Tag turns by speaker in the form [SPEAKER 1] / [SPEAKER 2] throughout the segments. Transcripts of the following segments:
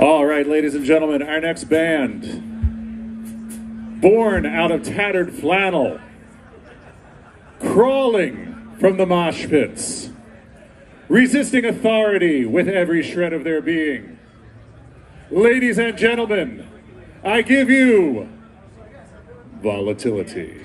[SPEAKER 1] All right, ladies and gentlemen, our next band, born out of tattered flannel, crawling from the mosh pits, resisting authority with every shred of their being. Ladies and gentlemen, I give you volatility.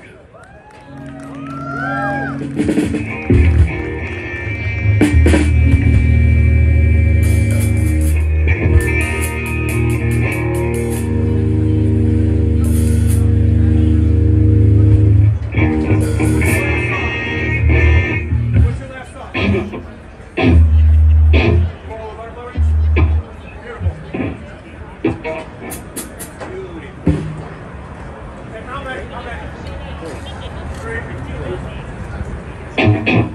[SPEAKER 2] Thank you.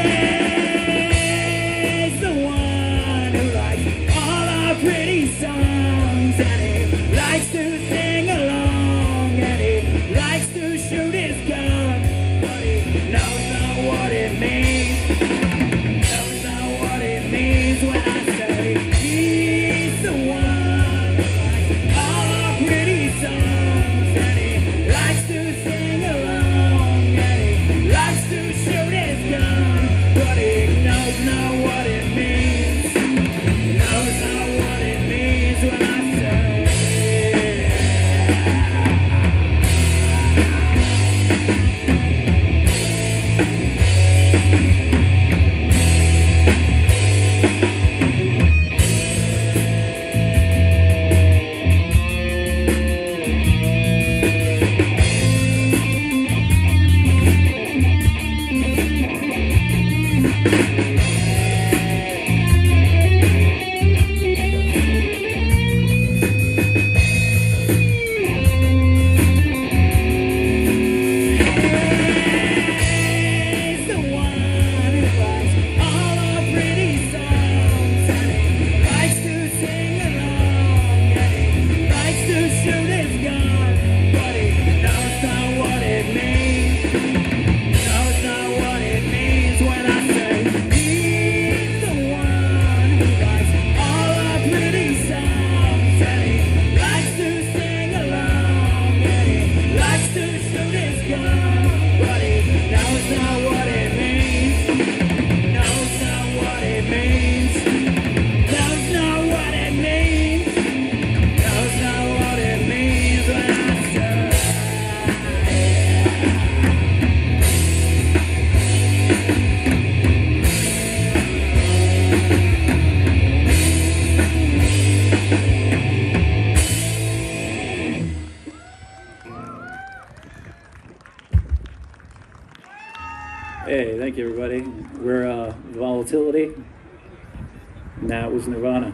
[SPEAKER 2] again. Hey,
[SPEAKER 3] thank you, everybody. We're uh, Volatility. And that was Nirvana.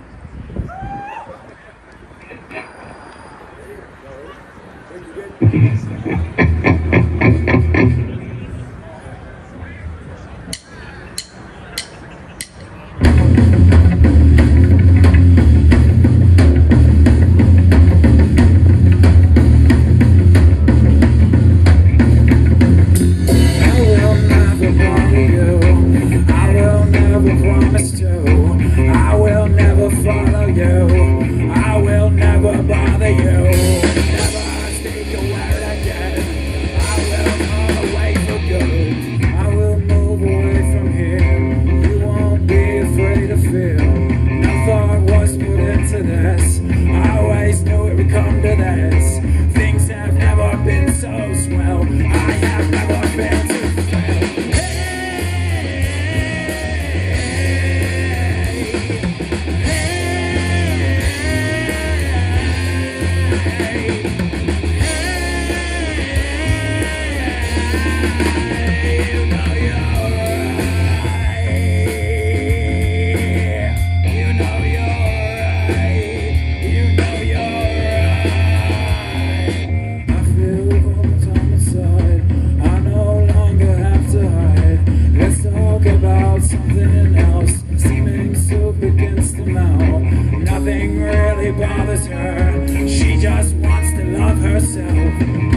[SPEAKER 2] bothers her. She just wants to love herself.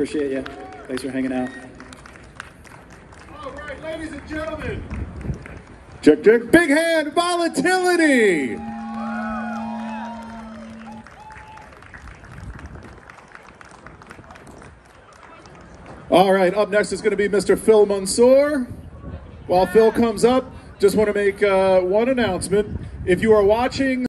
[SPEAKER 4] Appreciate you. Thanks for hanging out.
[SPEAKER 1] All right, ladies and gentlemen. Check, check. Big hand volatility. All right, up next is going to be Mr. Phil Mansour. While Phil comes up, just want to make uh, one announcement. If you are watching,